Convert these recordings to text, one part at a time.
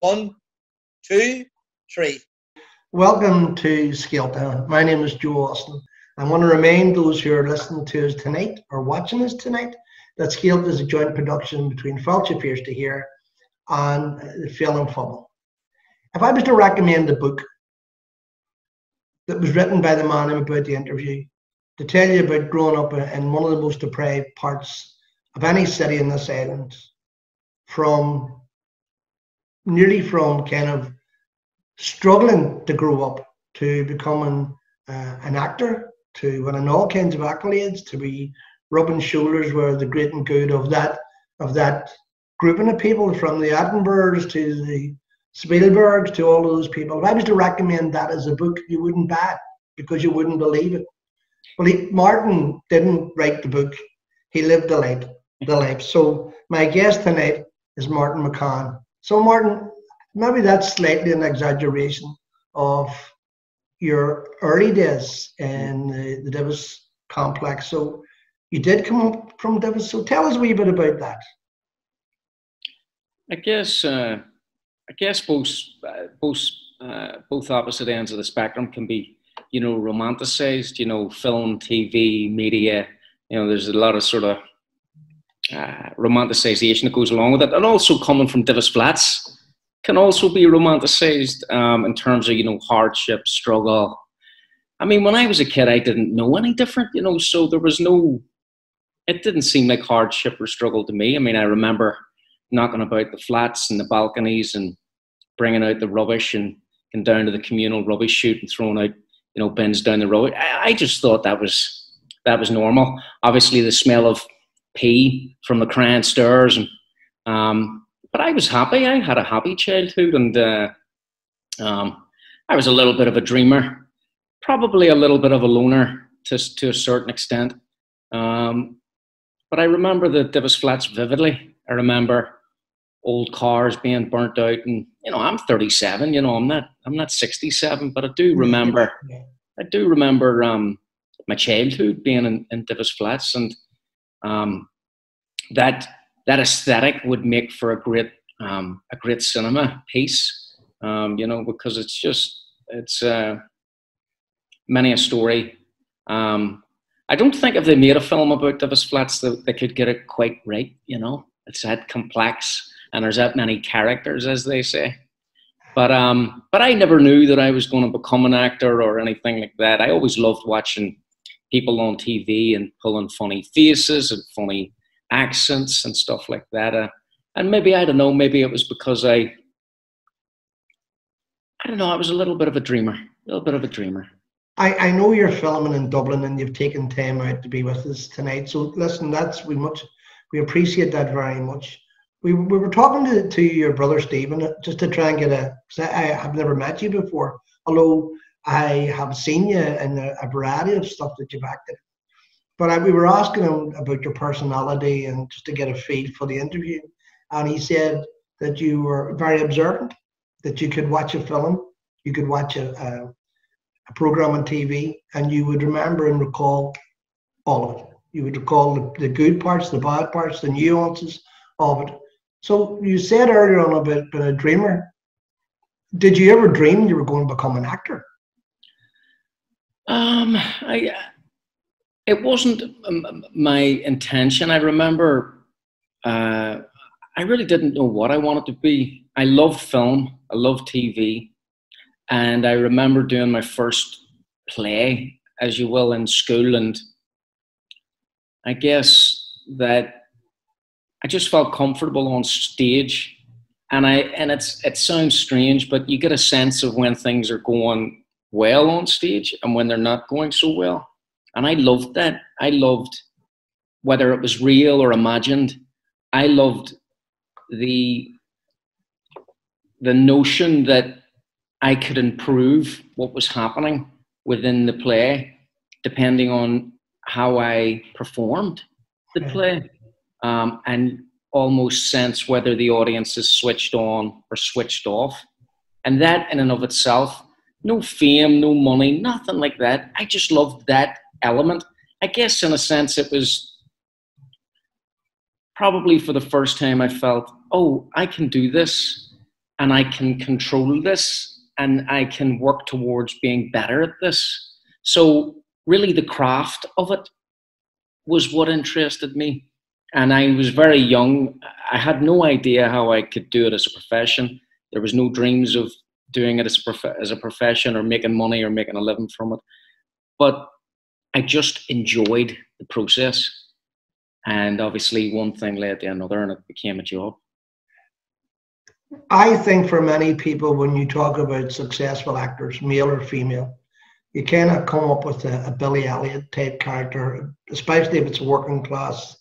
One, two, three. Welcome to Scéalta. My name is Joe Austin. I want to remind those who are listening to us tonight or watching us tonight that Scéalta is a joint production between Fáilte Feirste Thiar and the Fumble. If I was to recommend a book that was written by the man I'm about to interview to tell you about growing up in one of the most deprived parts of any city in this island, from nearly from kind of struggling to grow up to becoming uh, an actor, to winning all kinds of accolades, to be rubbing shoulders with the great and good of that of that grouping of people, from the Attenboroughs to the Spielbergs to all those people. If I was to recommend that as a book, you wouldn't buy it because you wouldn't believe it. Well, he, Martin didn't write the book; he lived the life. The life. So my guest tonight is Martin McCann. So Martin, maybe that's slightly an exaggeration of your early days in the, the Divis complex. So you did come up from Divis. So tell us a wee bit about that. I guess uh, I guess both uh, both uh, both opposite ends of the spectrum can be you know romanticized. You know, film, TV, media. You know, there's a lot of sort of uh, romanticization that goes along with it, and also coming from Divis Flats can also be romanticized um, in terms of you know hardship, struggle. I mean, when I was a kid, I didn't know any different, you know, so there was no. It didn't seem like hardship or struggle to me. I mean, I remember knocking about the flats and the balconies and bringing out the rubbish and going down to the communal rubbish chute and throwing out, you know, bins down the road. I, I just thought that was that was normal. Obviously, the smell of pee from the crying stairs and um, but I was happy. I had a happy childhood, and uh, um, I was a little bit of a dreamer, probably a little bit of a loner to to a certain extent. Um, but I remember the Divis Flats vividly. I remember old cars being burnt out, and you know, I'm 37. You know, I'm not I'm not 67, but I do remember. I do remember um, my childhood being in, in Divis Flats, and um, that that aesthetic would make for a great um, a great cinema piece. Um, you know, because it's just it's uh, many a story. Um, I don't think if they made a film about Divis Flats that they could get it quite right. You know, it's that complex and there's that many characters, as they say. But um, but I never knew that I was going to become an actor or anything like that. I always loved watching people on TV and pulling funny faces and funny accents and stuff like that. Uh, and maybe I don't know. Maybe it was because I, I don't know. I was a little bit of a dreamer. A little bit of a dreamer. I, I know you're filming in Dublin and you've taken time out to be with us tonight. So listen, that's we much we appreciate that very much. We, we were talking to, to your brother Stephen uh, just to try and get a. I have never met you before, although I have seen you in a, a variety of stuff that you've acted. But I, we were asking him about your personality and just to get a feel for the interview. And he said that you were very observant, that you could watch a film, you could watch a, a, a program on TV, and you would remember and recall all of it. You would recall the, the good parts, the bad parts, the nuances of it. So you said earlier on about being a dreamer. Did you ever dream you were going to become an actor? Um, I it wasn't um, my intention. I remember uh, I really didn't know what I wanted to be. I loved film, I loved TV, and I remember doing my first play, as you will, in school, and I guess that I just felt comfortable on stage. And I and it's it sounds strange, but you get a sense of when things are going well on stage and when they're not going so well. And I loved that. I loved whether it was real or imagined. I loved the the notion that I could improve what was happening within the play depending on how I performed the play um, and almost sense whether the audience is switched on or switched off. And that in and of itself, no fame, no money, nothing like that. I just loved that element. I guess in a sense it was probably for the first time I felt, oh, I can do this. and I can control this and I can work towards being better at this. So, really, the craft of it was what interested me. And I was very young. I had no idea how I could do it as a profession. There was no dreams of doing it as a, prof- as a profession or making money or making a living from it. But I just enjoyed the process. And obviously, one thing led to another, and it became a job. I think for many people, when you talk about successful actors, male or female, you cannot come up with a, a Billy Elliot type character, especially if it's a working class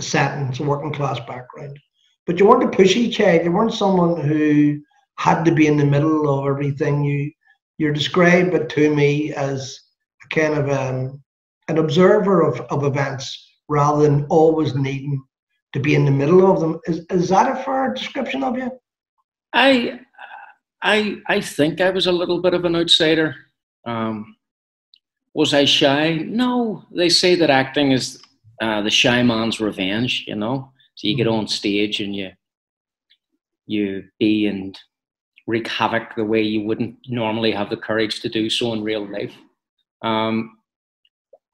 setting, it's a working class background. But you weren't a pushy child. You weren't someone who had to be in the middle of everything. You you're described, but to me as kind of um, an observer of, of events rather than always needing to be in the middle of them. Is, is that a fair description of you? I, I, I think I was a little bit of an outsider. Um, was I shy? No. They say that acting is uh, the shy man's revenge. You know, so you get on stage and you you be and wreak havoc the way you wouldn't normally have the courage to do so in real life. Um,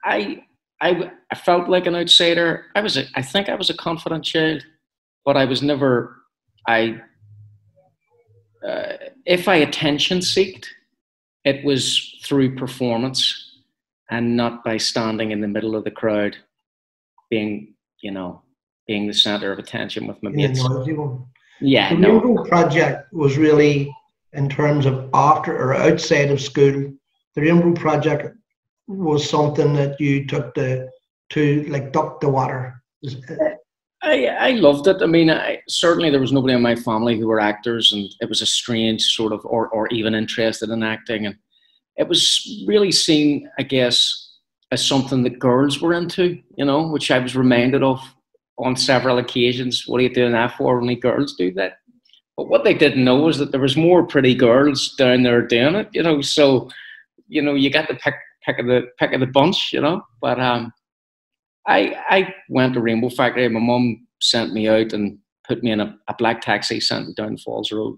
I, I, I felt like an outsider. I was, a, I think I was a confident child, but I was never, I, uh, if I attention seeked, it was through performance and not by standing in the middle of the crowd, being, you know, being the center of attention with my mates. Yeah, the no. Project was really, in terms of after or outside of school, the Rainbow Project was something that you took to like duck the water. Uh, I, I loved it. I mean, I, certainly there was nobody in my family who were actors, and it was a strange sort of, or, or even interested in acting. And it was really seen, I guess, as something that girls were into, you know, which I was reminded of on several occasions. What are you doing that for? Only girls do that. But what they didn't know was that there was more pretty girls down there doing it, you know. So, you know, you got to pick pick of the pick of the bunch, you know. But um, I I went to Rainbow Factory. My mum sent me out and put me in a, a black taxi, sent me down Falls Road.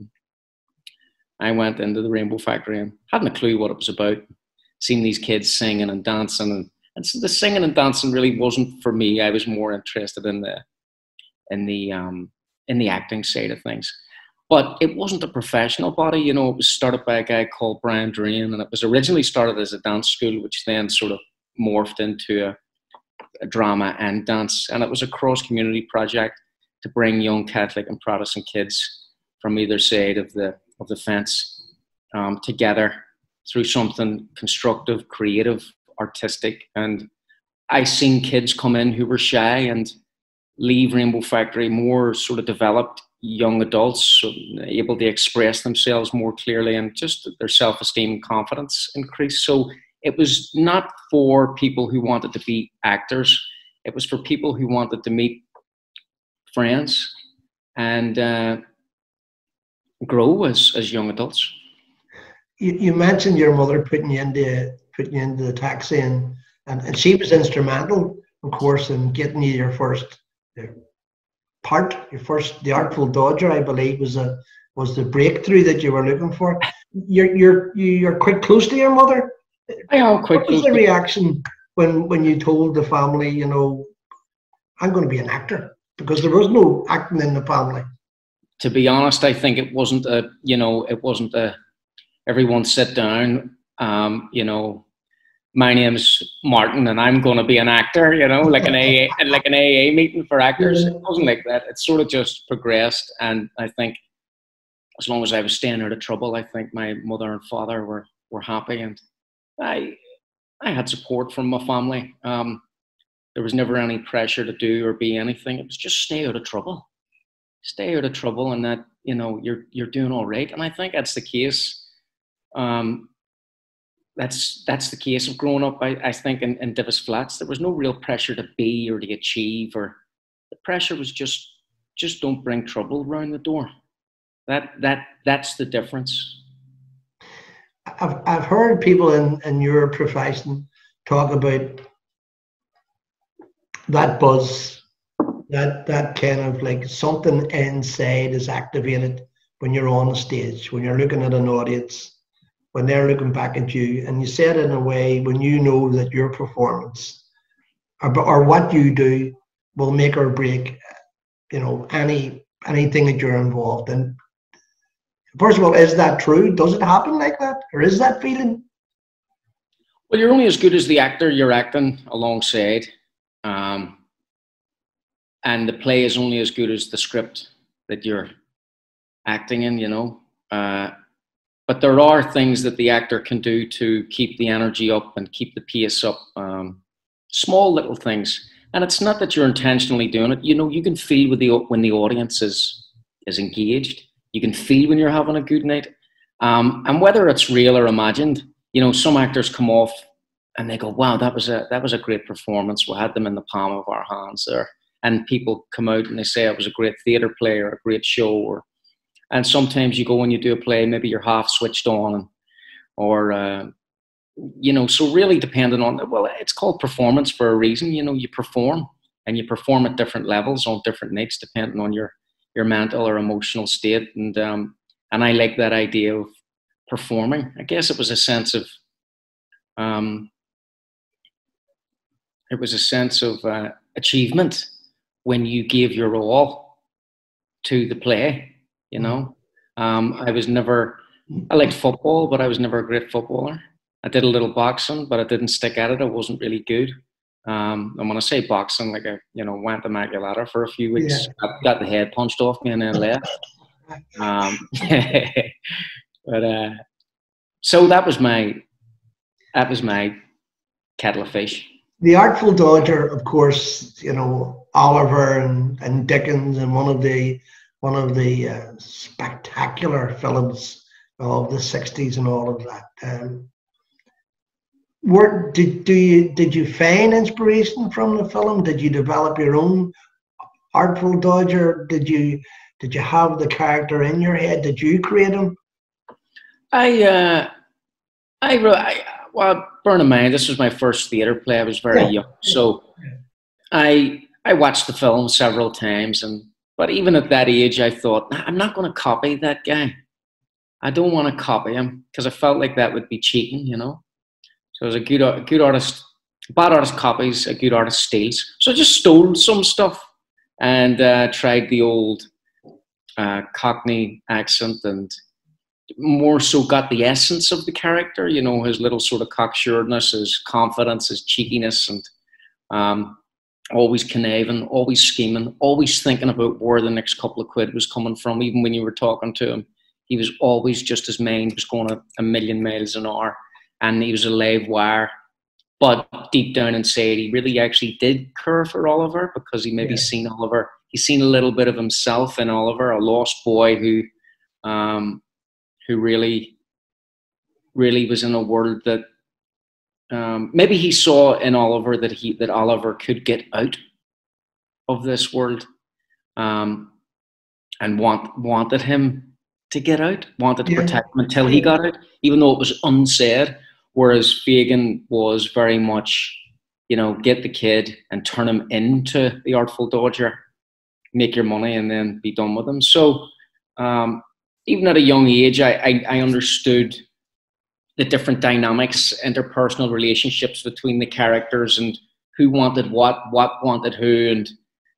I went into the Rainbow Factory and hadn't a clue what it was about. Seen these kids singing and dancing, and, and so the singing and dancing really wasn't for me. I was more interested in the in the um, in the acting side of things. But it wasn't a professional body, you know, it was started by a guy called Brian Drain, and it was originally started as a dance school, which then sort of morphed into a, a drama and dance. And it was a cross community project to bring young Catholic and Protestant kids from either side of the, of the fence um, together through something constructive, creative, artistic. And I seen kids come in who were shy and leave Rainbow Factory more sort of developed young adults able to express themselves more clearly and just their self-esteem and confidence increase. So it was not for people who wanted to be actors. It was for people who wanted to meet friends and uh, grow as, as young adults. You, you mentioned your mother putting you into putting you into the taxi and, and, and she was instrumental of course in getting you your first part, your first, the Artful Dodger, I believe, was a was the breakthrough that you were looking for. You're you're you're quite close to your mother. I am quite what was the reaction when when you told the family, you know, I'm going to be an actor because there was no acting in the family. To be honest, I think it wasn't a you know it wasn't a everyone sit down. Um, you know, my name's Martin and I'm going to be an actor, you know, like an AA, like an AA meeting for actors. It wasn't like that. It sort of just progressed. And I think as long as I was staying out of trouble, I think my mother and father were, were happy. And I, I had support from my family. Um, there was never any pressure to do or be anything. It was just stay out of trouble, stay out of trouble and that, you know, you're, you're doing all right. And I think that's the case. Um, that's that's the case of growing up. I, I think in, in Divis Flats, there was no real pressure to be or to achieve, or the pressure was just just don't bring trouble around the door. That that that's the difference. I've I've heard people in in your profession talk about that buzz, that that kind of like something inside is activated when you're on the stage, when you're looking at an audience, when they're looking back at you, and you say it in a way when you know that your performance or, or what you do will make or break, you know, any anything that you're involved in. First of all, is that true? Does it happen like that, or is that feeling? Well, you're only as good as the actor you're acting alongside, um, and the play is only as good as the script that you're acting in. You know, uh, but there are things that the actor can do to keep the energy up and keep the pace up. Um, small little things, and it's not that you're intentionally doing it. You know, you can feel with the when the audience is is engaged. You can feel when you're having a good night, um, and whether it's real or imagined. You know, some actors come off and they go, "Wow, that was a that was a great performance. We had them in the palm of our hands there." And people come out and they say it was a great theatre play or a great show or and sometimes you go and you do a play, maybe you're half switched on, or uh, you know, so really depending on well, it's called performance for a reason. You know, you perform and you perform at different levels on different nights depending on your your mental or emotional state, and um, and I like that idea of performing. I guess it was a sense of um, it was a sense of uh, achievement when you gave your all to the play you know, um, I was never. I liked football, but I was never a great footballer. I did a little boxing, but I didn't stick at it. I wasn't really good. Um, and when I say boxing, like I, you know, went to Maculata for a few weeks, yeah. got the head punched off me and then left. Um, but uh, so that was my that was my kettle of fish. The Artful Dodger, of course, you know Oliver and, and Dickens, and one of the one of the uh, spectacular films of the 60s and all of that. Um, were, did, do you, did you find inspiration from the film? Did you develop your own Artful Dodger? Did you, did you have the character in your head? Did you create him? I, uh, I, I well, burn in mind, this was my first theatre play. I was very yeah. young. So I, I watched the film several times and but even at that age, I thought, I'm not going to copy that guy. I don't want to copy him because I felt like that would be cheating, you know. So as a good, a good artist, bad artist copies, a good artist steals. So I just stole some stuff and uh, tried the old uh, Cockney accent and more so got the essence of the character, you know, his little sort of cocksureness, his confidence, his cheekiness, and um, always conniving, always scheming, always thinking about where the next couple of quid was coming from. Even when you were talking to him, he was always just his mind was going a, a million miles an hour, and he was a live wire. But deep down inside, he really actually did care for Oliver because he maybe yeah. seen Oliver. He's seen a little bit of himself in Oliver, a lost boy who, um, who really, really was in a world that um, maybe he saw in Oliver that he that Oliver could get out of this world, um, and want wanted him to get out, wanted to yeah. protect him until he got out, even though it was unsaid. Whereas Fagin was very much, you know, get the kid and turn him into the Artful Dodger, make your money, and then be done with him. So, um, even at a young age, I, I, I understood the different dynamics, interpersonal relationships between the characters, and who wanted what, what wanted who, and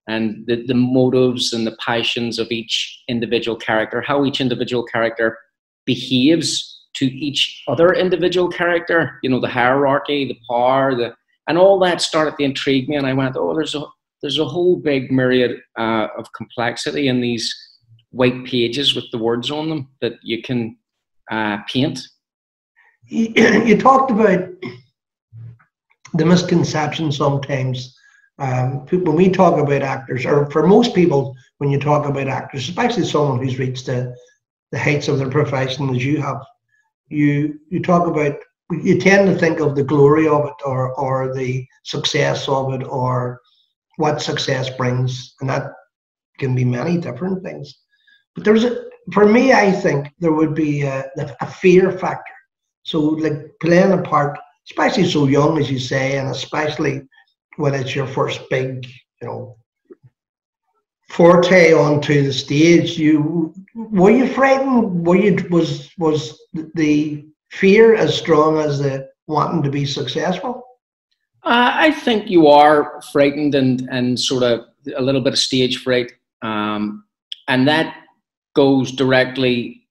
and the, the motives and the passions of each individual character, how each individual character behaves to each other individual character, you know, the hierarchy, the power, the and all that started to intrigue me. And I went, oh, there's a there's a whole big myriad uh, of complexity in these white pages with the words on them that you can uh, paint you, talked about the misconception sometimes. Um, when we talk about actors, or for most people, when you talk about actors, especially someone who's reached the, the heights of their profession as you have, you you talk about you tend to think of the glory of it or or the success of it or what success brings, and that can be many different things. But there's a for me, I think there would be a, a fear factor so, like playing a part, especially so young as you say, and especially when it's your first big, you know, forte onto the stage, you were you frightened? Were you was was the fear as strong as the wanting to be successful? Uh, I think you are frightened and and sort of a little bit of stage fright, um, and that goes directly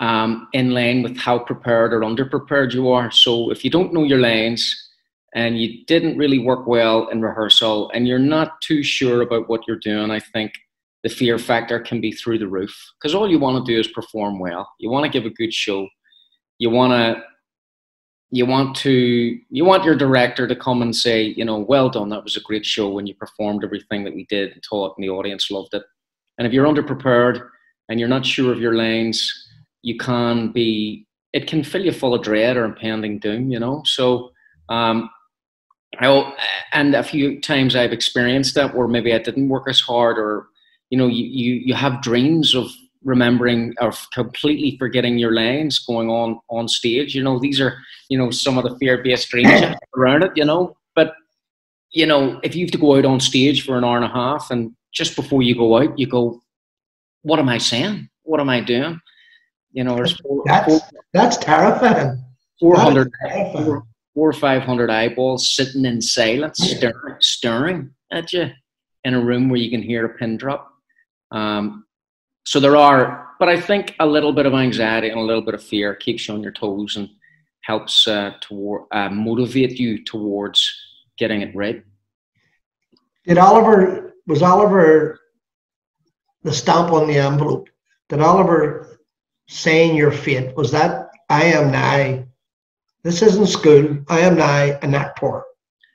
um, in line with how prepared or underprepared you are. So if you don't know your lines and you didn't really work well in rehearsal and you're not too sure about what you're doing, I think the fear factor can be through the roof because all you want to do is perform well. You want to give a good show. You want to you want to you want your director to come and say you know well done that was a great show when you performed everything that we did and taught and the audience loved it and if you're underprepared and you're not sure of your lines, you can be, it can fill you full of dread or impending doom, you know? So, um, I, and a few times I've experienced that where maybe I didn't work as hard or, you know, you, you, you have dreams of remembering or completely forgetting your lines going on on stage. You know, these are, you know, some of the fear-based dreams around it, you know, but you know, if you have to go out on stage for an hour and a half and just before you go out, you go, what am I saying? What am I doing? You know, there's four, that's, four, that's terrifying. 400, four, four or 500 eyeballs sitting in silence, staring, staring at you in a room where you can hear a pin drop. Um, so there are, but I think a little bit of anxiety and a little bit of fear keeps you on your toes and helps uh, to uh, motivate you towards getting it right. Did Oliver was Oliver the stamp on the envelope? Did Oliver saying your fate was that I am now? This isn't school. I am now a nat poor.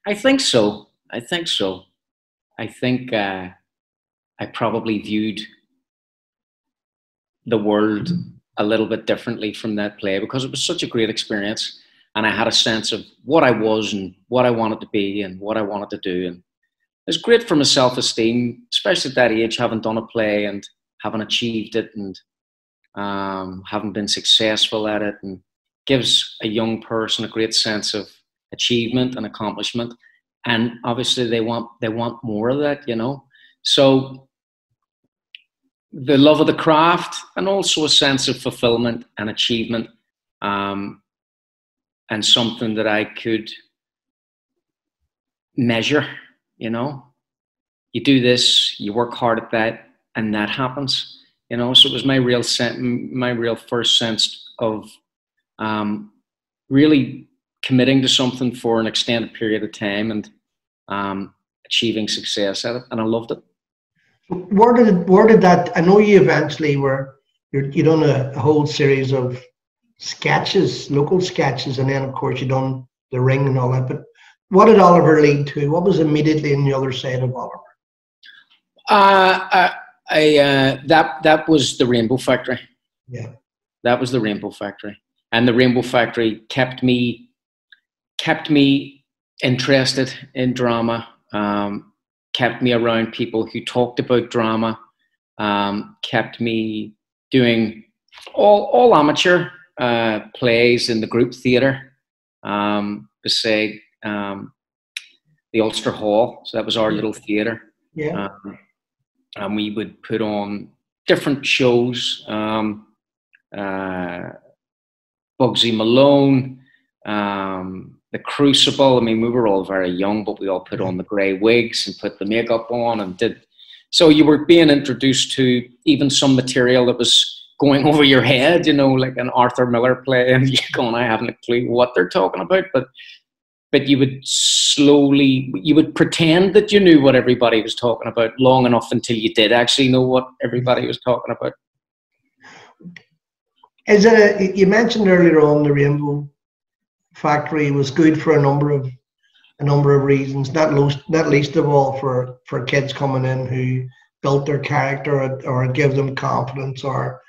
I think so. I think so. I think uh, I probably viewed the world a little bit differently from that play because it was such a great experience and I had a sense of what I was and what I wanted to be and what I wanted to do and it's great for my self esteem, especially at that age, having done a play and having achieved it and um, having been successful at it, and gives a young person a great sense of achievement and accomplishment. And obviously, they want they want more of that, you know. So the love of the craft and also a sense of fulfillment and achievement, um, and something that I could measure you know you do this you work hard at that and that happens you know so it was my real sen- my real first sense of um, really committing to something for an extended period of time and um, achieving success at it and i loved it where did where did that i know you eventually were you done a, a whole series of sketches local sketches and then of course you done the ring and all that but what did Oliver lead to? What was immediately on the other side of Oliver? Uh, I, uh, that that was the Rainbow Factory. Yeah, that was the Rainbow Factory, and the Rainbow Factory kept me kept me interested in drama. Um, kept me around people who talked about drama. Um, kept me doing all all amateur uh, plays in the group theatre. Um, beside um, the Ulster Hall. So that was our little theatre. Yeah. Um, and we would put on different shows. Um, uh, Bugsy Malone, um, The Crucible. I mean, we were all very young, but we all put on the grey wigs and put the makeup on and did. So you were being introduced to even some material that was going over your head, you know, like an Arthur Miller play, and you're going, I haven't a clue what they're talking about, but but you would slowly you would pretend that you knew what everybody was talking about long enough until you did actually know what everybody was talking about. Is it a, you mentioned earlier on the rainbow factory was good for a number of a number of reasons not least not least of all for for kids coming in who built their character or, or give them confidence or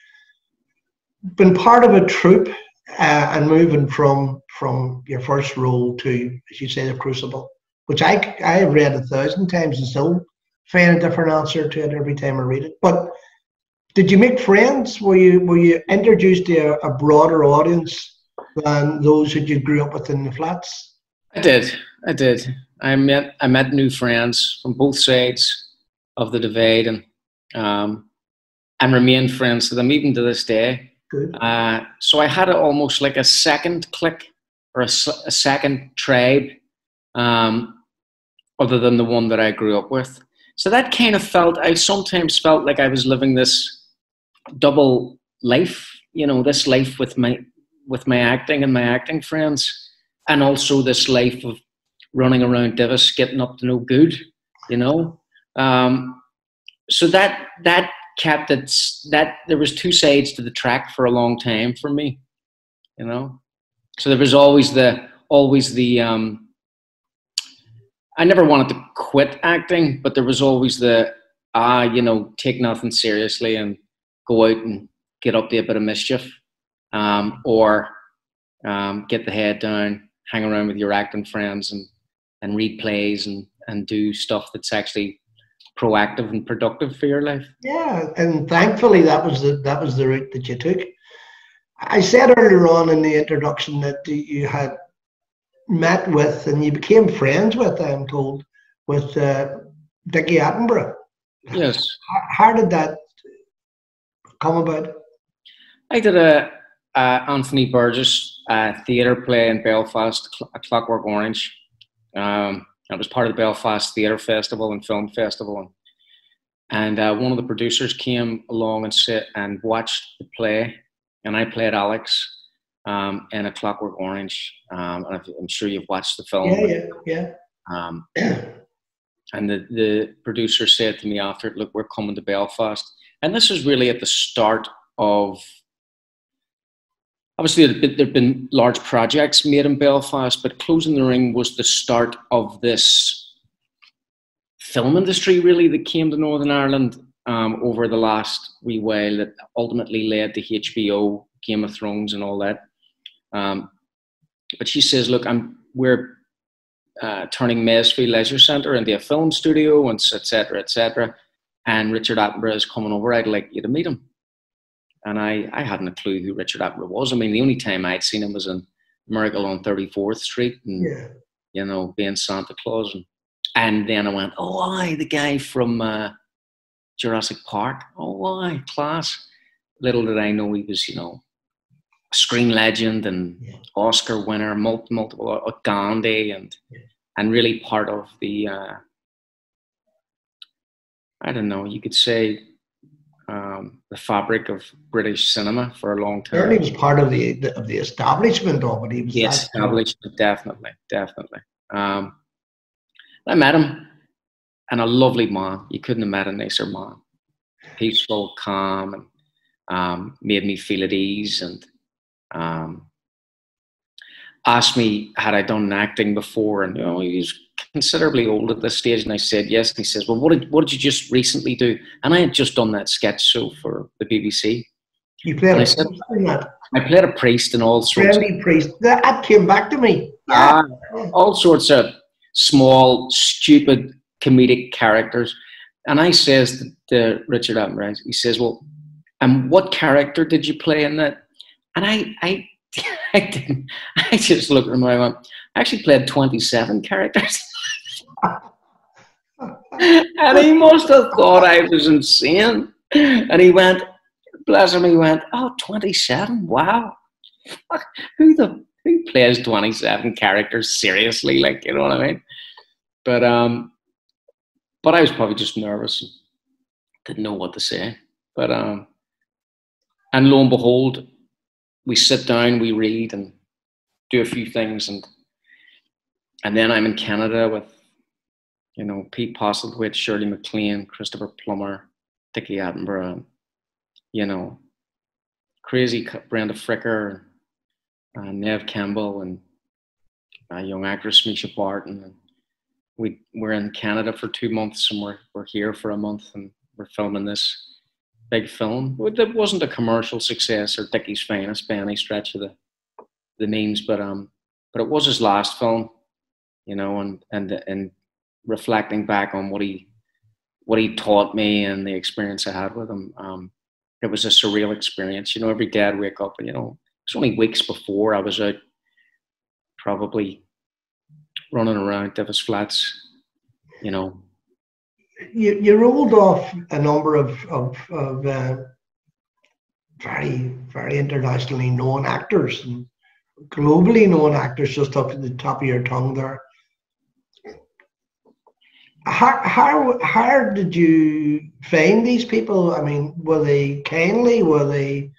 been part of a troop uh, and moving from from your first role to, as you say, the Crucible, which I I have read a thousand times and still find a different answer to it every time I read it. But did you make friends? Were you were you introduced to a, a broader audience than those that you grew up with in the flats? I did. I did. I met I met new friends from both sides of the divide, and um, and remain friends with them even to this day. Good. Uh, so I had a, almost like a second clique or a, a second tribe, um, other than the one that I grew up with. So that kind of felt, I sometimes felt like I was living this double life, you know, this life with my, with my acting and my acting friends, and also this life of running around Divis, getting up to no good, you know. Um, so that, that kept it, that there was two sides to the track for a long time for me, you know. So there was always the, always the, um, I never wanted to quit acting, but there was always the ah, you know, take nothing seriously and go out and get up to a bit of mischief, um, or um, get the head down, hang around with your acting friends, and and read plays and and do stuff that's actually proactive and productive for your life. Yeah, and thankfully that was the that was the route that you took. I said earlier on in the introduction that you had met with and you became friends with, I'm told, with uh, Dickie Attenborough. Yes. How, how, did that come about? I did a, a Anthony Burgess uh, theatre play in Belfast, A Clockwork Orange. Um, I was part of the Belfast Theatre Festival and Film Festival, and, and uh, one of the producers came along and sit and watched the play, and I played Alex um, and A Clockwork Orange. Um, I'm sure you've watched the film. Yeah, yeah, yeah. Um, and the, the producer said to me after, look, we're coming to Belfast. And this was really at the start of, obviously there have been large projects made in Belfast, but Closing the Ring was the start of this film industry really that came to Northern Ireland um, over the last wee while that ultimately led to HBO, Game of Thrones and all that. Um, but she says, look, I'm, we're uh, turning Maysfield Leisure Centre into a film studio, and etc. etc. And Richard Attenborough is coming over. I'd like you to meet him. And I, I hadn't a clue who Richard Attenborough was. I mean, the only time I'd seen him was in Miracle on 34th Street, and yeah. you know, being Santa Claus. And, and then I went, oh, I, the guy from uh, Jurassic Park. Oh, I, class. Little did I know he was, you know, screen legend and yeah. Oscar winner, multiple, multiple uh, Gandhi, and yeah. and really part of the uh, I don't know, you could say um, the fabric of British cinema for a long time. Certainly was part of the, the, of the establishment of it. He was the establishment, definitely, definitely. Um, I met him, and a lovely man. You couldn't have met a nicer man. Peaceful, calm, and um, made me feel at ease and um, asked me had I done acting before, and you know he was considerably old at this stage, and I said yes. And he says, "Well, what did what did you just recently do?" And I had just done that sketch show for the BBC. You played. I, said, I played a priest and all sorts. Friendly of, priest. That came back to me. Yeah. Uh, all sorts of small, stupid comedic characters. And I says to, to Richard Attenborough, he says, "Well, and what character did you play in that?" And I, I, I didn't. I just looked at him and I went, I actually played 27 characters. and he must have thought I was insane. And he went, bless him, he went, oh, 27? Wow. Who the who plays 27 characters seriously? Like, you know what I mean? But um but I was probably just nervous and didn't know what to say. But um and lo and behold, we sit down, we read, and do a few things, and and then I'm in Canada with, you know, Pete Postlethwaite, Shirley MacLaine, Christopher Plummer, Dickie Attenborough, you know, crazy Brenda Fricker, uh, Neve Campbell, and uh, young actress Mischa Barton. And we we're in Canada for two months, and we're we're here for a month, and we're filming this big film. It wasn't a commercial success or Dickie's finest by any stretch of the the means, but um, but it was his last film, you know, and and and reflecting back on what he what he taught me and the experience I had with him, um, it was a surreal experience. You know, every day I'd wake up and you know, it's only weeks before I was out, probably running around Divis Flats, you know, you, you rolled off a number of, of, of uh, very, very internationally known actors and globally known actors just up to the top of your tongue there. How, how, how did you find these people? I mean, were they kindly? Were they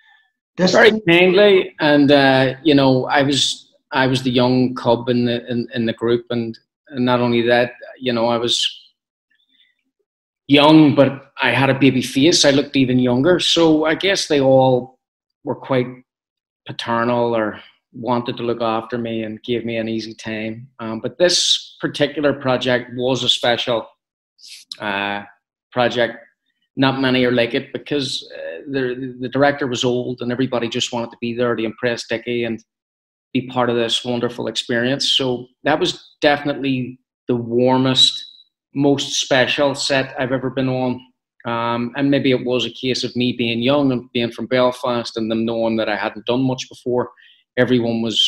distant? Very kindly. And, uh, you know, I was, I was the young cub in the, in, in the group. And, and not only that, you know, I was young, but I had a baby face. I looked even younger. So I guess they all were quite paternal or wanted to look after me and gave me an easy time. Um, but this particular project was a special uh, project. Not many are like it because uh, the, the director was old and everybody just wanted to be there to impress Dickie and be part of this wonderful experience. So that was definitely the warmest most special set I've ever been on. Um, and maybe it was a case of me being young and being from Belfast and them knowing that I hadn't done much before. Everyone was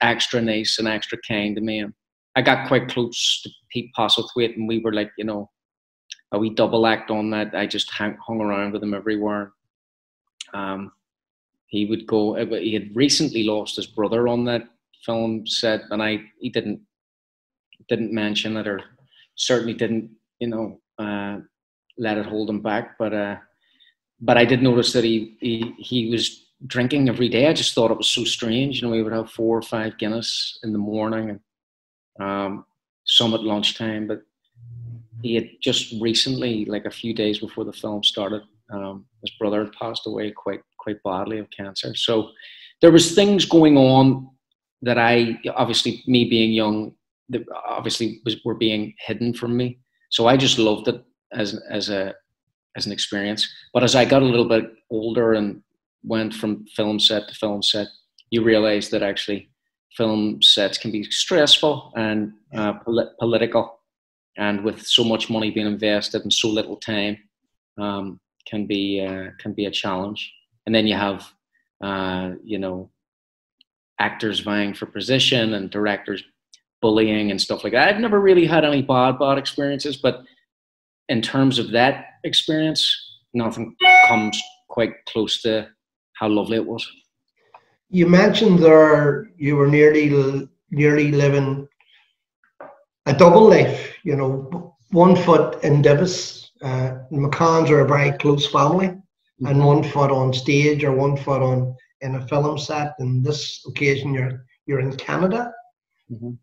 extra nice and extra kind to me. And I got quite close to Pete Postlethwaite and we were like, you know, a wee double act on that. I just hung, around with him everywhere. Um, he would go, he had recently lost his brother on that film set and I, he didn't, didn't mention it or certainly didn't, you know, uh, let it hold him back. But uh, but I did notice that he, he he was drinking every day. I just thought it was so strange. You know, he would have four or five Guinness in the morning and um, some at lunchtime. But he had just recently, like a few days before the film started, um, his brother had passed away quite quite badly of cancer. So there was things going on that I obviously me being young that obviously was, were being hidden from me. So I just loved it as as a as an experience. But as I got a little bit older and went from film set to film set, you realize that actually film sets can be stressful and uh, pol- political, and with so much money being invested and so little time, um, can be uh, can be a challenge. And then you have, uh, you know, actors vying for position and directors bullying and stuff like that. I've never really had any bad bad experiences, but in terms of that experience, nothing comes quite close to how lovely it was. You mentioned there you were nearly nearly living a double life. You know, one foot in Divis. Uh, McCanns are a very close family. And one foot on stage or one foot on in a film set. And this occasion, you're you're in Canada. Mm-hmm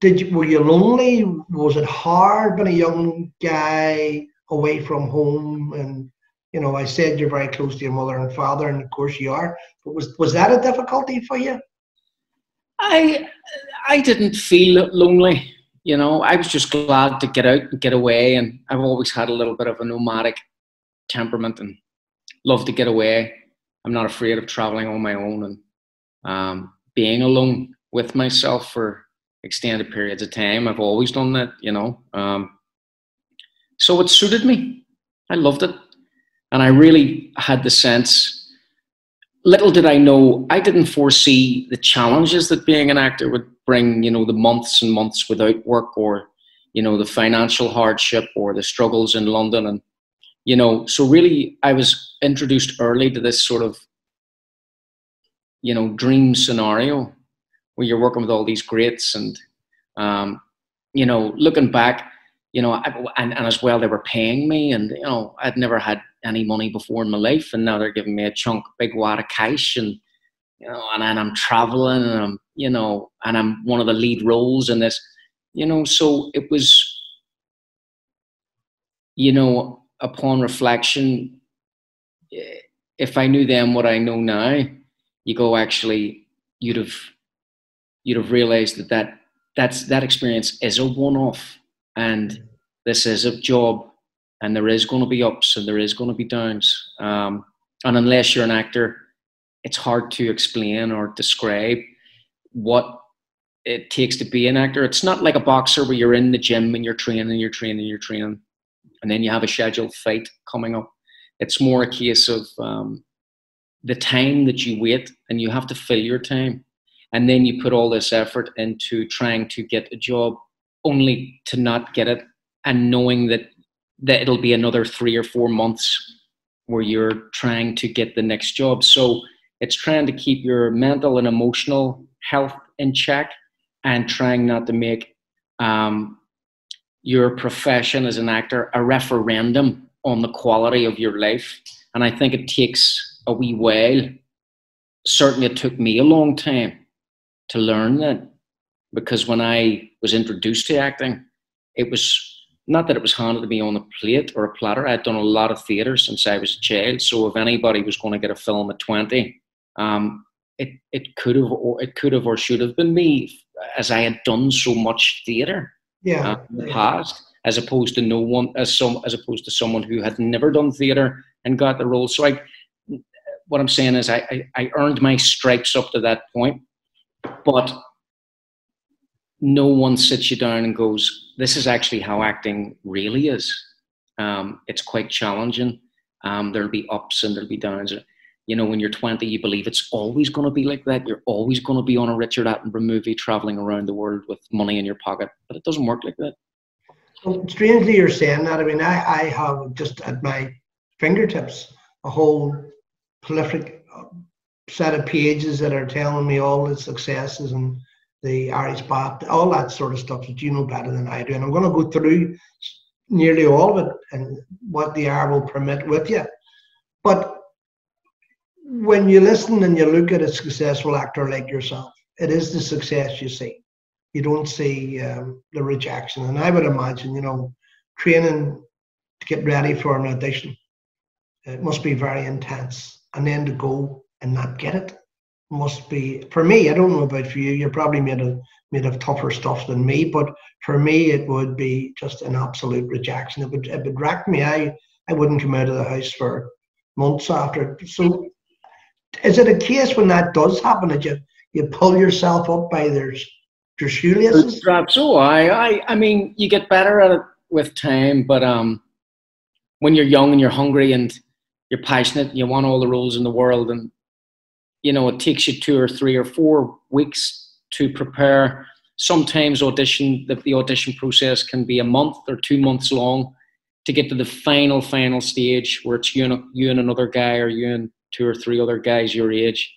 did you, were you lonely? Was it hard being a young guy away from home? And you know, I said you're very close to your mother and father, and of course you are. But was was that a difficulty for you? I I didn't feel lonely. You know, I was just glad to get out and get away. And I've always had a little bit of a nomadic temperament and love to get away. I'm not afraid of traveling on my own and um, being alone with myself for extended periods of time. I've always done that, you know. Um, so it suited me. I loved it. And I really had the sense, little did I know, I didn't foresee the challenges that being an actor would bring, you know, the months and months without work or, you know, the financial hardship or the struggles in London. And, you know, so really I was introduced early to this sort of, you know, dream scenario where you're working with all these greats and um, you know looking back you know I, and, and as well they were paying me and you know i'd never had any money before in my life and now they're giving me a chunk big wad of cash and you know and, and i'm traveling and i'm you know and i'm one of the lead roles in this you know so it was you know upon reflection if i knew then what i know now you go actually you'd have you'd have realized that that that's that experience is a one-off and this is a job and there is going to be ups and there is going to be downs. Um, and unless you're an actor it's hard to explain or describe what it takes to be an actor. It's not like a boxer where you're in the gym and you're training you're training you're training and then you have a scheduled fight coming up it's more a case of um, the time that you wait and you have to fill your time and then you put all this effort into trying to get a job only to not get it and knowing that that it'll be another three or four months where you're trying to get the next job. So it's trying to keep your mental and emotional health in check and trying not to make um, your profession as an actor a referendum on the quality of your life. And I think it takes a wee while. Certainly, it took me a long time to learn that because when I was introduced to acting, it was not that it was handed to me on a plate or a platter. I'd done a lot of theatre since I was a child. So if anybody was going to get a film at 20, um, it, it could have or it could have or should have been me as I had done so much theatre yeah, uh, in the past, as opposed to no one as some as opposed to someone who had never done theatre and got the role. So I what I'm saying is I, I, I earned my stripes up to that point, but no one sits you down and goes, "This is actually how acting really is." Um, it's quite challenging. Um, there'll be ups and there'll be downs. You know, when you're 20, you believe it's always going to be like that. You're always going to be on a Richard Attenborough movie, traveling around the world with money in your pocket. But it doesn't work like that. Well, strangely, you're saying that. I mean, I, I have just at my fingertips a whole prolific uh, set of pages that are telling me all the successes and the Irish BAFTA, all that sort of stuff that you know better than I do. And I'm going to go through nearly all of it and what the R will permit with you. But when you listen and you look at a successful actor like yourself, it is the success you see. You don't see um, the rejection. And I would imagine, you know, training to get ready for an audition, it must be very intense. And then to go and not get it must be for me. I don't know about for you. You're probably made of made of tougher stuff than me, but for me, it would be just an absolute rejection. It would it would wreck me. I I wouldn't come out of the house for months after. So, is it a case when that does happen that you you pull yourself up by their your shoelaces? Straps. Oh, I I I mean, you get better at it with time, but um, when you're young and you're hungry and you're passionate, you want all the roles in the world, and you know, it takes you two or three or four weeks to prepare. Sometimes audition, the, the audition process can be a month or two months long to get to the final, final stage where it's you and, you and another guy or you and two or three other guys your age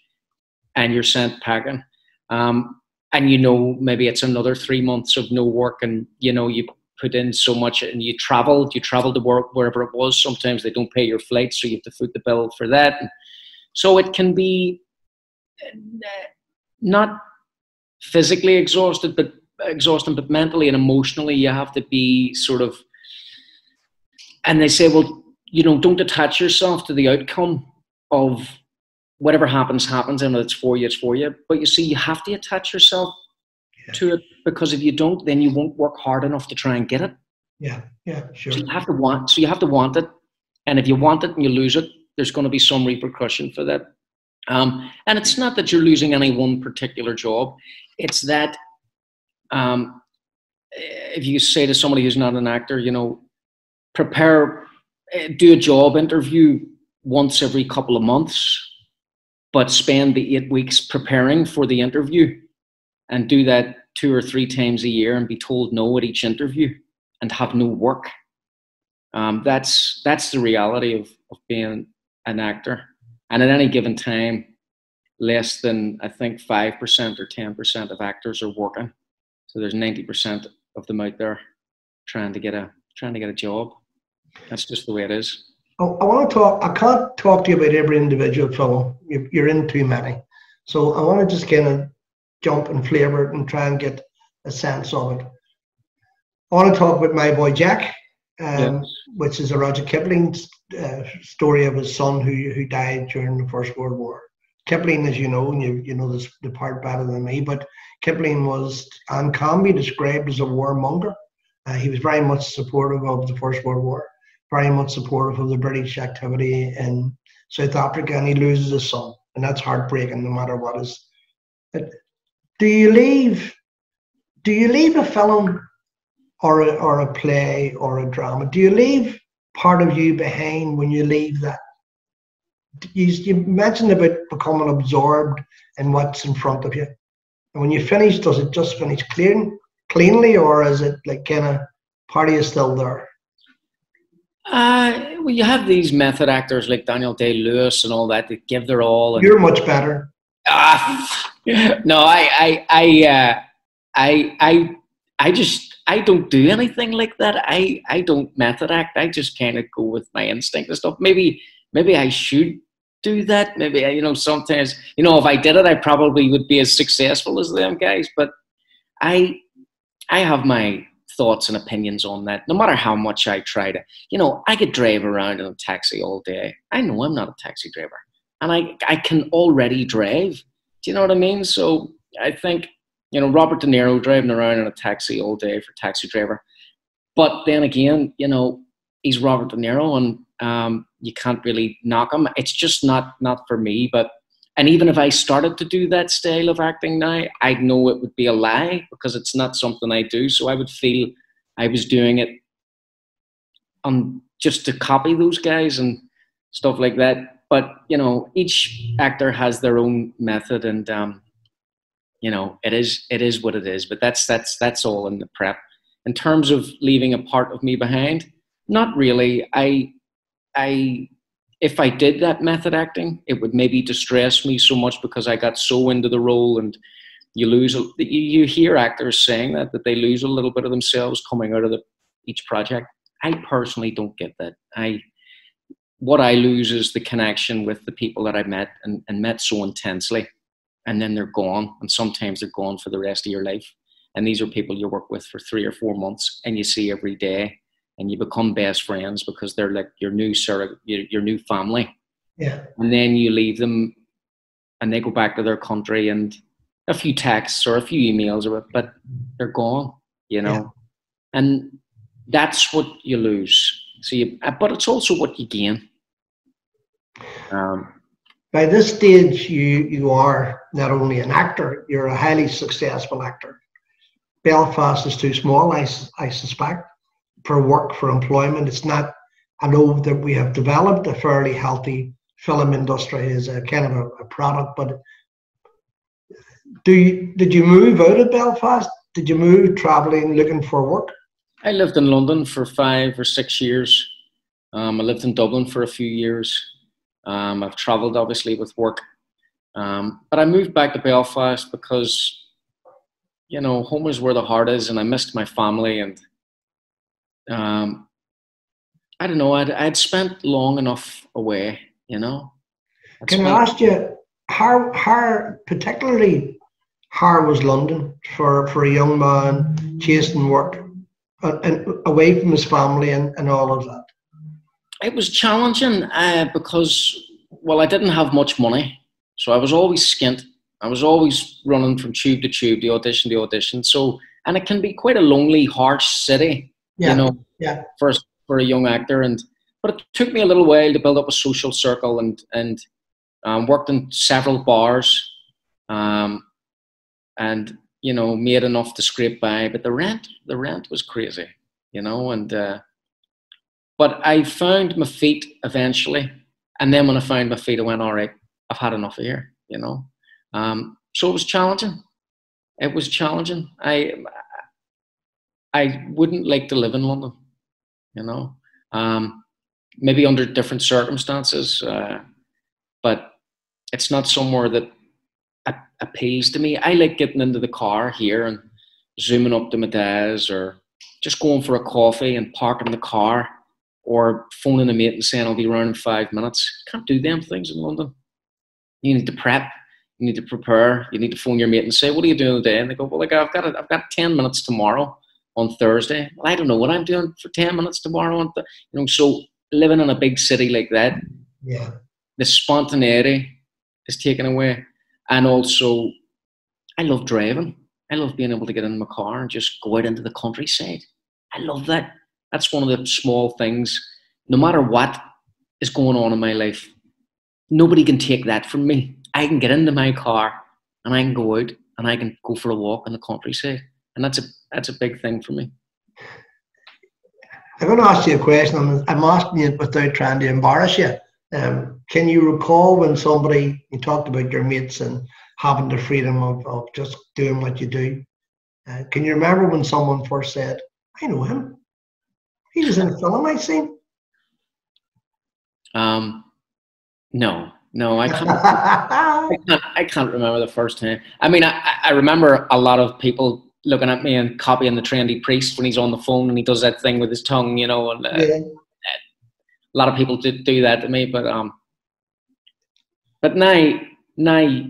and you're sent packing. Um, and you know, maybe it's another three months of no work and, you know, you put in so much and you traveled, you traveled to work wherever it was. Sometimes they don't pay your flight, so you have to foot the bill for that. And so it can be not physically exhausted, but exhausting, but mentally and emotionally, you have to be sort of. And they say, well, you know, don't attach yourself to the outcome of whatever happens, happens, and it's for you, it's for you. But you see, you have to attach yourself yeah. to it because if you don't, then you won't work hard enough to try and get it. Yeah, yeah, sure. So you have to want. So you have to want it, and if you want it and you lose it, there's going to be some repercussion for that. Um, and it's not that you're losing any one particular job, it's that um, if you say to somebody who's not an actor, you know, prepare, eh, do a job interview once every couple of months, but spend the eight weeks preparing for the interview and do that two or three times a year and be told no at each interview and have no work. Um, that's that's the reality of, of being an actor. And at any given time, less than I think five percent or ten percent of actors are working. So there's ninety percent of them out there trying to get a trying to get a job. That's just the way it is. I want to talk. I can't talk to you about every individual film. You're in too many. So I want to just kind of jump and flavour it and try and get a sense of it. I want to talk about my boy Jack um, yes. which is a Rudyard Kipling uh, story of his son who who died during the First World War. Kipling, as you know, and you, you know this the part better than me, but Kipling was and can be described as a warmonger. Uh, he was very much supportive of the First World War, very much supportive of the British activity in South Africa, and he loses his son, and that's heartbreaking, no matter what is. But do you leave? Do you leave a film or a, or a play or a drama? Do you leave part of you behind when you leave that? You, you mentioned about becoming absorbed in what's in front of you. And when you finish, does it just finish clean, cleanly or is it like kind of part of you still there? Uh, well, you have these method actors like Daniel Day Lewis and all that that give their all. And, You're much better. Ah, no, I, I, I, uh, I, I, I just, I don't do anything like that. I, I don't method act. I just kind of go with my instinct and stuff. Maybe, maybe I should do that. Maybe, you know, sometimes, you know, if I did it, I probably would be as successful as them guys. But I, I have my thoughts and opinions on that. No matter how much I try to, you know, I could drive around in a taxi all day. I know I'm not a taxi driver and I, I can already drive. Do you know what I mean? So I think, you know, Robert De Niro driving around in a taxi all day for taxi driver. But then again, you know, he's Robert De Niro and um, you can't really knock him. It's just not not for me. But and even if I started to do that style of acting now, I'd know it would be a lie because it's not something I do. So I would feel I was doing it on just to copy those guys and stuff like that. But you know each actor has their own method and um, you know it is it is what it is. But that's that's that's all in the prep. In terms of leaving a part of me behind not really. I i if i did that method acting it would maybe distress me so much because i got so into the role and you lose you hear actors saying that that they lose a little bit of themselves coming out of the, each project i personally don't get that i what I lose is the connection with the people that I met and, and met so intensely. And then they're gone. And sometimes they're gone for the rest of your life. And these are people you work with for three or four months and you see every day and you become best friends because they're like your new surrogate, your, your new family. Yeah. And then you leave them and they go back to their country and a few texts or a few emails or but they're gone, you know. Yeah. And that's what you lose. So you, but it's also what you gain. Um, By this stage, you, you are not only an actor, you're a highly successful actor. Belfast is too small, I, I suspect, for work, for employment. It's not, I know that we have developed a fairly healthy film industry as a kind of a, a product, but do you, did you move out of Belfast? Did you move traveling, looking for work? I lived in London for five or six years. Um, I lived in Dublin for a few years. Um, I've traveled obviously with work, um, but I moved back to Belfast because you know home is where the heart is, and I missed my family, and um, I don't know. I'd I'd spent long enough away, you know. I'd Can I ask you how how particularly how was London for for a young man chasing work and, and away from his family and, and all of that? It was challenging uh, because, well, I didn't have much money. So I was always skint. I was always running from tube to tube, the audition, the audition. So, and it can be quite a lonely, harsh city, yeah. you know, yeah. for, for a young actor. And, but it took me a little while to build up a social circle and, and um, worked in several bars. Um, and, you know, made enough to scrape by, but the rent, the rent was crazy, you know, and, uh, but I found my feet eventually. And then when I found my feet, I went, all right, I've had enough of here, you know. Um, so it was challenging. It was challenging. I I wouldn't like to live in London, you know. Um, maybe under different circumstances, uh, but it's not somewhere that appeals to me. I like getting into the car here and zooming up to my dad's or just going for a coffee and parking the car or phoning a mate and saying I'll be around in five minutes. Can't do them things in London. You need to prep. You need to prepare. You need to phone your mate and say, "What are you doing today?" And they go, "Well, like I've got a, I've got ten minutes tomorrow on Thursday. Well, I don't know what I'm doing for ten minutes tomorrow. On th-. You know, so living in a big city like that, yeah, the spontaneity is taken away, and also, I love driving. I love being able to get in my car and just go out into the countryside. I love that. That's one of the small things. No matter what is going on in my life, nobody can take that from me. I can get into my car and I can go out and I can go for a walk in the countryside. And that's a that's a big thing for me. I'm going to ask you a question. I'm, I'm asking you without trying to embarrass you. Um, can you recall when somebody you talked about your mates and having the freedom of, of just doing what you do? Uh, can you remember when someone first said, "I know him"? He was in a film I seen. Um, no, no, I can't, I can't. I can't remember the first time. I mean, I, I remember a lot of people looking at me and copying the trendy priest when he's on the phone and he does that thing with his tongue, you know. And uh, yeah. a lot of people did do that to me, but um, but now, now,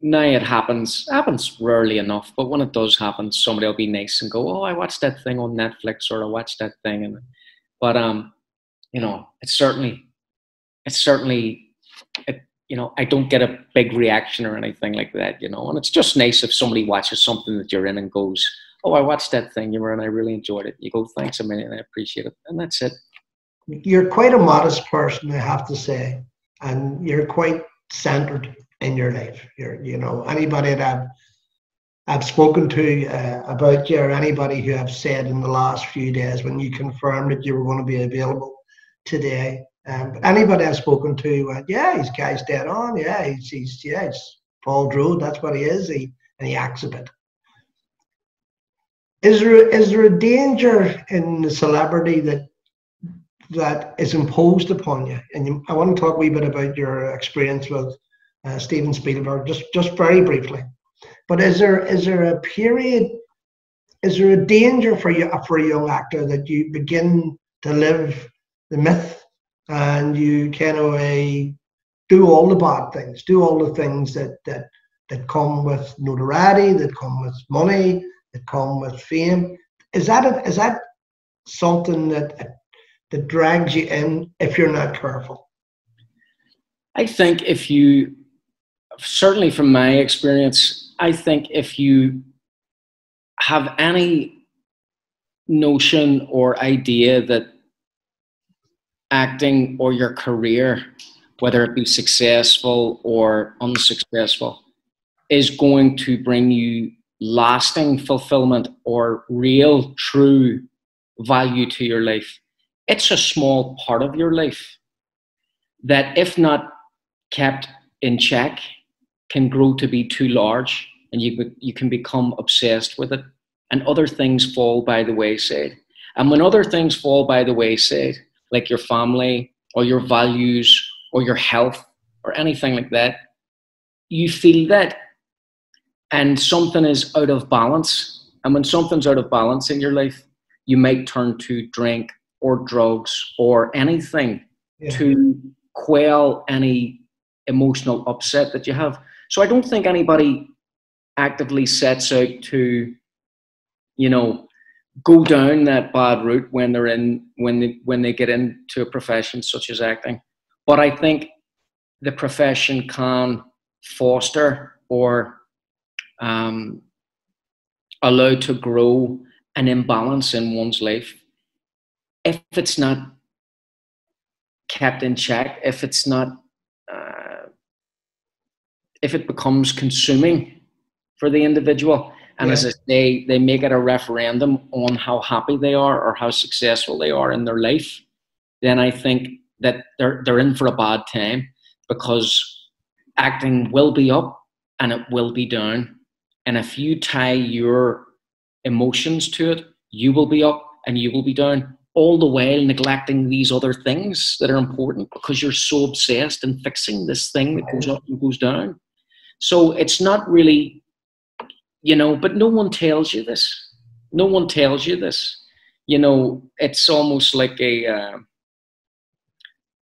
now it happens. It happens rarely enough, but when it does happen, somebody will be nice and go, "Oh, I watched that thing on Netflix," or "I watched that thing," and but um, you know, it's certainly, it's certainly, it, you know, I don't get a big reaction or anything like that, you know, and it's just nice if somebody watches something that you're in and goes, "Oh, I watched that thing, you were, and I really enjoyed it." You go, "Thanks a million, I appreciate it," and that's it. You're quite a modest person, I have to say, and you're quite centered in your life. You're, you know, anybody that I've, I've spoken to uh, about you, or anybody who have said in the last few days when you confirmed that you were going to be available today, um, anybody I've spoken to went, yeah, he's guy's dead on. Yeah, he's, he's yeah, he's Paul Drew. That's what he is. He and he acts a bit. Is there is there a danger in the celebrity that that is imposed upon you? And you, I want to talk a wee bit about your experience with uh, Steven Spielberg, just just very briefly. But is there is there a period? Is there a danger for you for a young actor that you begin to live the myth and you kind of do all the bad things, do all the things that that that come with notoriety, that come with money, that come with fame. Is that a, is that something that that drags you in if you're not careful? I think if you, certainly from my experience, I think if you have any notion or idea that acting or your career, whether it be successful or unsuccessful, is going to bring you lasting fulfillment or real, true value to your life, it's a small part of your life that, if not kept in check, can grow to be too large and you, you can become obsessed with it. And other things fall by the wayside. And when other things fall by the wayside, like your family or your values or your health or anything like that, you feel that and something is out of balance. And when something's out of balance in your life, you might turn to drink or drugs or anything yeah. to quell any emotional upset that you have. So I don't think anybody actively sets out to, you know, go down that bad route when they're in when they when they get into a profession such as acting. But I think the profession can foster or um, allow to grow an imbalance in one's life if it's not kept in check, if it's not, uh, if it becomes consuming for the individual, and yeah. as I say, they make it a referendum on how happy they are or how successful they are in their life, then I think that they're they're in for a bad time because acting will be up and it will be down. And if you tie your emotions to it, you will be up and you will be down all the while neglecting these other things that are important because you're so obsessed in fixing this thing that goes up and goes down. So it's not really, you know, but no one tells you this. No one tells you this. You know, it's almost like a, uh,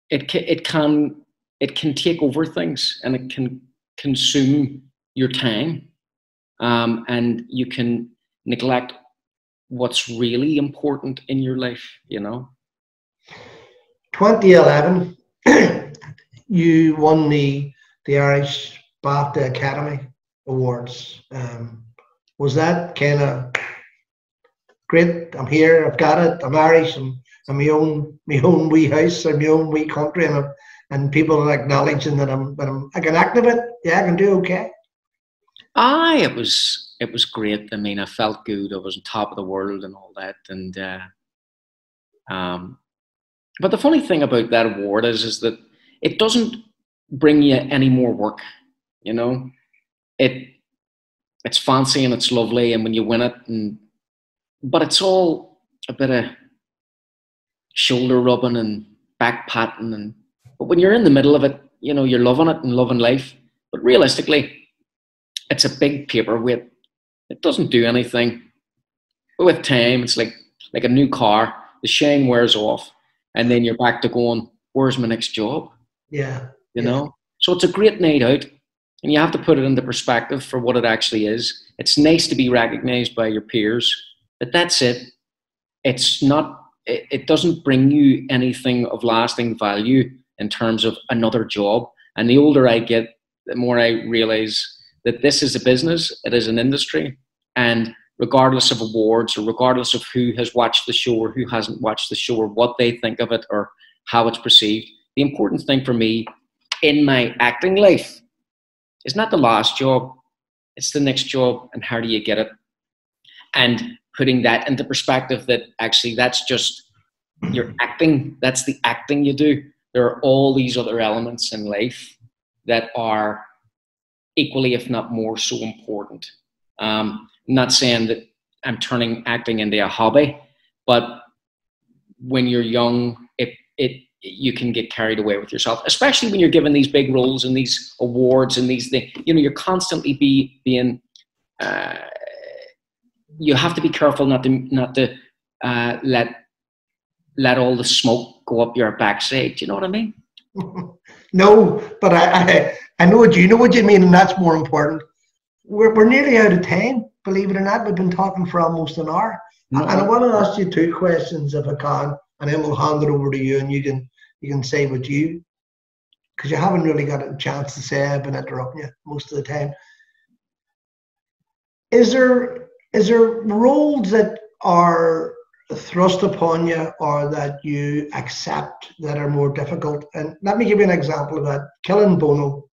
it, it can, it can take over things and it can consume your time. Um, and you can neglect what's really important in your life, you know? 2011, you won the, the Irish BAFTA Academy Awards. Um, was that kind of great? I'm here, I've got it, I'm Irish, I'm, I'm my own my own wee house, I'm my own wee country, and I'm, and people are acknowledging that I'm, that I'm I can bit, yeah, I can do okay. Aye, it was it was great. I mean, I felt good. I was on top of the world and all that. And uh, um, but the funny thing about that award is is that it doesn't bring you any more work. You know, it it's fancy and it's lovely, and when you win it, and but it's all a bit of shoulder rubbing and back patting and But when you're in the middle of it, you know, you're loving it and loving life. But realistically, it's a big paperweight. It doesn't do anything. But with time, it's like like a new car. The shine wears off, and then you're back to going, "Where's my next job?" Yeah. You yeah. know. So it's a great night out, and you have to put it into perspective for what it actually is. It's nice to be recognized by your peers, but that's it. It's not. It, doesn't bring you anything of lasting value in terms of another job. And the older I get, the more I realize that this is a business, it is an industry, and regardless of awards or regardless of who has watched the show or who hasn't watched the show or what they think of it or how it's perceived, the important thing for me in my acting life is not the last job, it's the next job and how do you get it? And putting that into perspective that actually that's just your acting, that's the acting you do. There are all these other elements in life that are equally, if not more, so important. Um, I'm not saying that I'm turning acting into a hobby, but when you're young, it it you can get carried away with yourself, especially when you're given these big roles and these awards and these things. You know, you're constantly be being. Uh, you have to be careful not to not to uh, let let all the smoke go up your backside. Do you know what I mean? no, but I, I I know what you know what you mean, and that's more important. We're we're nearly out of time. Believe it or not, we've been talking for almost an hour, no. and I want to ask you two questions if I can, and then we'll hand it over to you, and you can you can say what you because you haven't really got a chance to say. I've been interrupting you most of the time. Is there is there roles that are thrust upon you or that you accept that are more difficult. And let me give you an example of that. Killing Bono,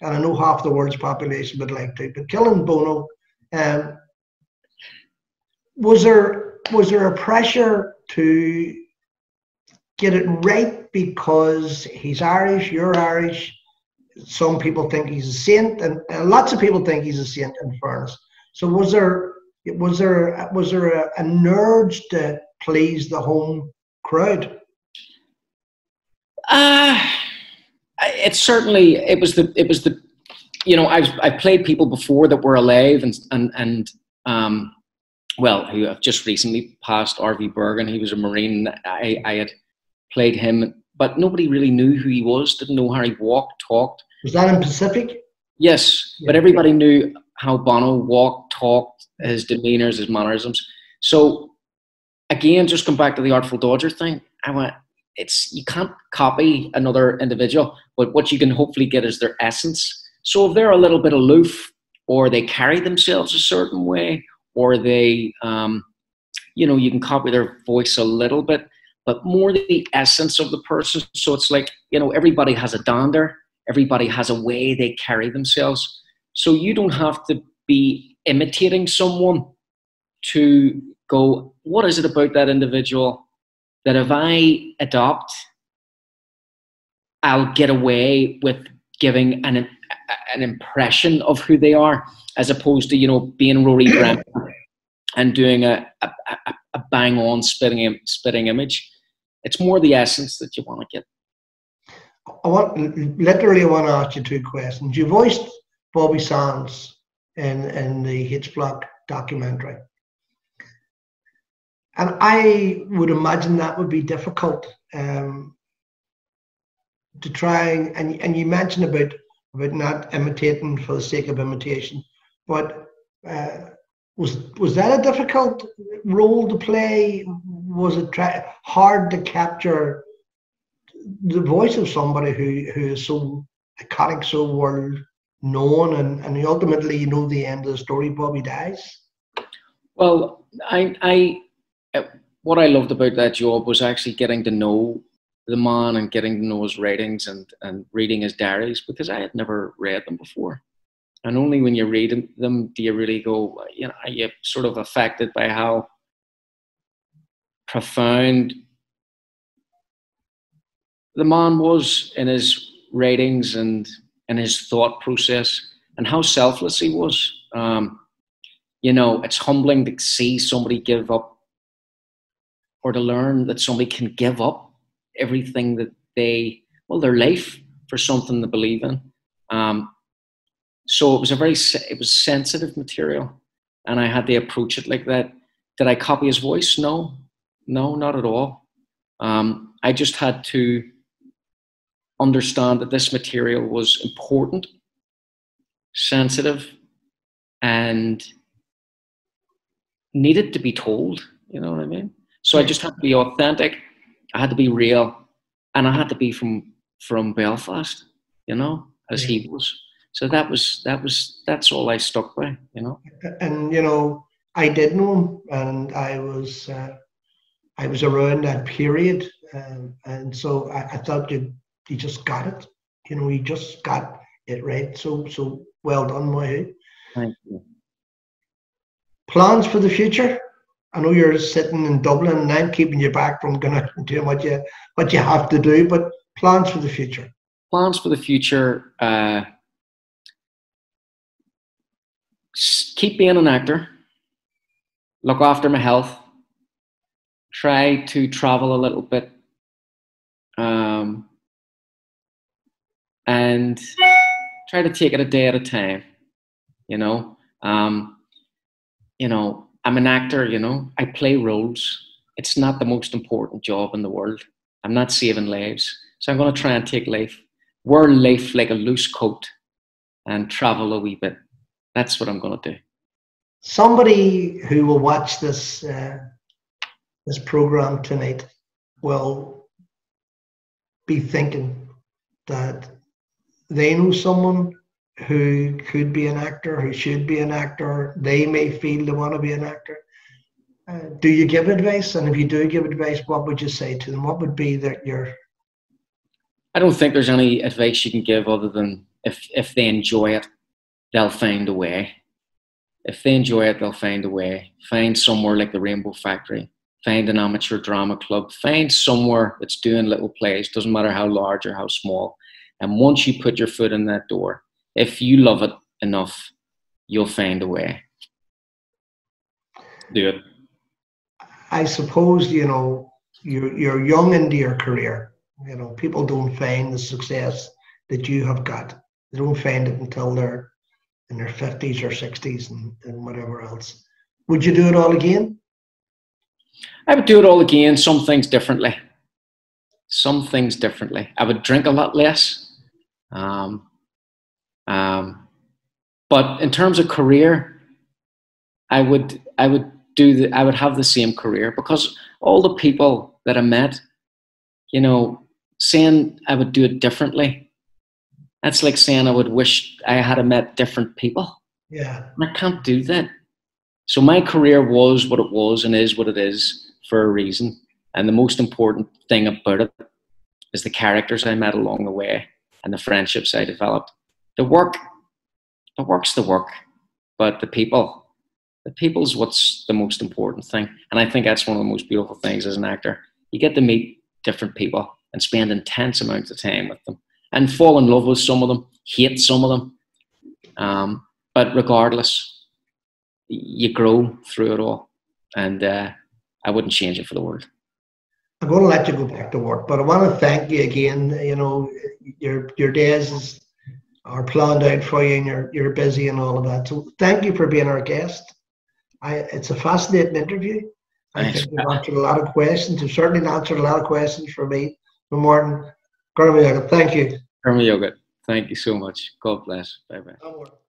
and I know half the world's population would like to, but killing Bono, um, was there was there a pressure to get it right because he's Irish, you're Irish. Some people think he's a saint, and, and lots of people think he's a saint. In fairness, so was there was there was there a, an urge to please the home crowd? Uh, it certainly it was the it was the you know I've I've played people before that were alive and and and um well who have just recently passed RV Burgin he was a marine I I had played him but nobody really knew who he was didn't know how he walked talked was that in Pacific yes yeah. but everybody knew how Bono walked talked his demeanors, his mannerisms. So again, just come back to the Artful Dodger thing. I went, it's you can't copy another individual, but what you can hopefully get is their essence. So if they're a little bit aloof, or they carry themselves a certain way, or they, um, you know, you can copy their voice a little bit, but more the essence of the person. So it's like, you know, everybody has a dander, everybody has a way they carry themselves. So you don't have to be imitating someone to go, what is it about that individual that if I adopt, I'll get away with giving an an impression of who they are, as opposed to you know being Rory Bremner and doing a, a, a bang on spitting spitting image. It's more the essence that you want to get. I want literally I want to ask you two questions. You voiced Bobby Sands in, in the H-Block documentary. And I would imagine that would be difficult um, to try and and you mentioned about about not imitating for the sake of imitation, but uh, was was that a difficult role to play? Was it hard to capture the voice of somebody who who is so iconic, so world known and, and ultimately you know the end of the story bobby dies well i i uh, what i loved about that job was actually getting to know the man and getting to know his writings and and reading his diaries because i had never read them before. And only when you read them do you really go you know you're sort of affected by how profound the man was in his writings and in his thought process and how selfless he was. Um, you know, it's humbling to see somebody give up or to learn that somebody can give up everything that they well their life for something to believe in. Um, so it was a very it was sensitive material, and I had to approach it like that. Did I copy his voice? No, no, not at all. Um, I just had to understand that this material was important, sensitive, and needed to be told. You know what I mean? So I just had to be authentic. I had to be real, and I had to be from from Belfast. You know, as he was. So that was that was that's all I stuck by. You know. And you know, I did know him, and I was uh, I was around that period, um, and so I, I thought you you just got it. You know, you just got it right. So so well done, Moy. Thank you. Plans for the future? I know you're sitting in Dublin, and I'm keeping you back from going to do what you what you have to do. But plans for the future? Plans for the future. Uh, keep being an actor. Look after my health. Try to travel a little bit. Um, and try to take it a day at a time. You know, um, you know, I'm an actor. You know, I play roles. It's not the most important job in the world. I'm not saving lives, so I'm going to try and take life, wear life like a loose coat, and travel a wee bit. That's what I'm going to do. Somebody who will watch this uh, this program tonight will be thinking that they know someone who could be an actor, who should be an actor. They may feel they want to be an actor. Uh, do you give advice? And if you do give advice, what would you say to them? What would be that your I don't think there's any advice you can give other than if if they enjoy it, they'll find a way. If they enjoy it, they'll find a way. Find somewhere like the Rainbow Factory. Find an amateur drama club. Find somewhere that's doing little plays. Doesn't matter how large or how small. And once you put your foot in that door, if you love it enough, you'll find a way. Do it. I suppose you know you're you're young into your career. You know, people don't find the success that you have got. They don't find it until they're in their fifties or sixties and, and whatever else. Would you do it all again? I would do it all again. Some things differently. Some things differently. I would drink a lot less. Um, um, but in terms of career, I would I would do the I would have the same career because all the people that I met, you know, saying I would do it differently, that's like saying I would wish I had met different people. Yeah. I can't do that. So my career was what it was and is what it is for a reason. And the most important thing about it is the characters I met along the way and the friendships I developed the work, the work's the work, but the people, the people's what's the most important thing. And I think that's one of the most beautiful things as an actor. You get to meet different people and spend intense amounts of time with them and fall in love with some of them, hate some of them. Um, but regardless, you grow through it all. And uh, I wouldn't change it for the world. I'm going to let you go back to work, but I want to thank you again. You know, your your days is are planned out for you and you're, you're busy and all of that. So thank you for being our guest. I, it's a fascinating interview. I think you've answered a lot of questions. You've certainly answered a lot of questions for me, for Martin. Thank you. Yoga, thank you so much. God bless. Bye bye.